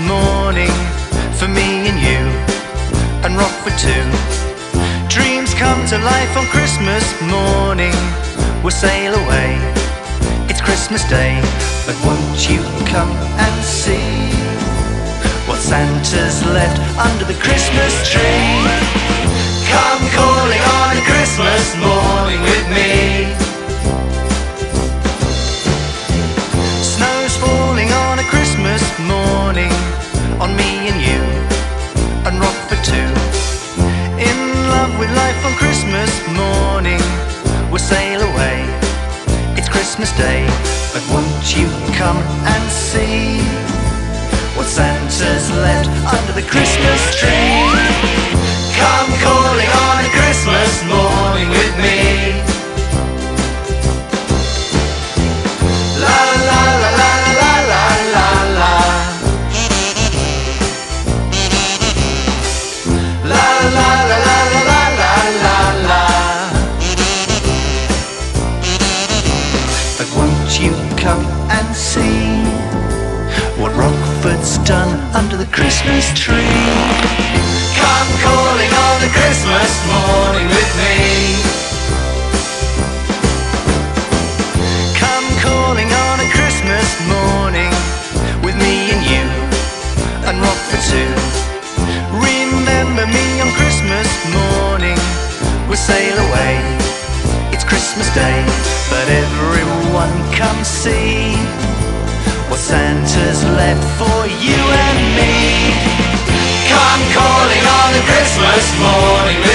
morning for me and you and rock for two. Dreams come to life on Christmas morning. We'll sail away. It's Christmas Day, but won't you come and see what Santa's left under the Christmas tree? Come calling morning on me and you and Rockford too. In love with life on Christmas morning, we'll sail away. It's Christmas Day, but won't you come and see what Santa's left under the Christmas tree? See what Rockford's done under the Christmas tree? Come calling on a Christmas morning with me. Come calling on a Christmas morning with me and you and rock for two. Remember me on Christmas morning. We'll sail away. It's Christmas Day, but everyone come see left for you and me. Come calling on a Christmas morning.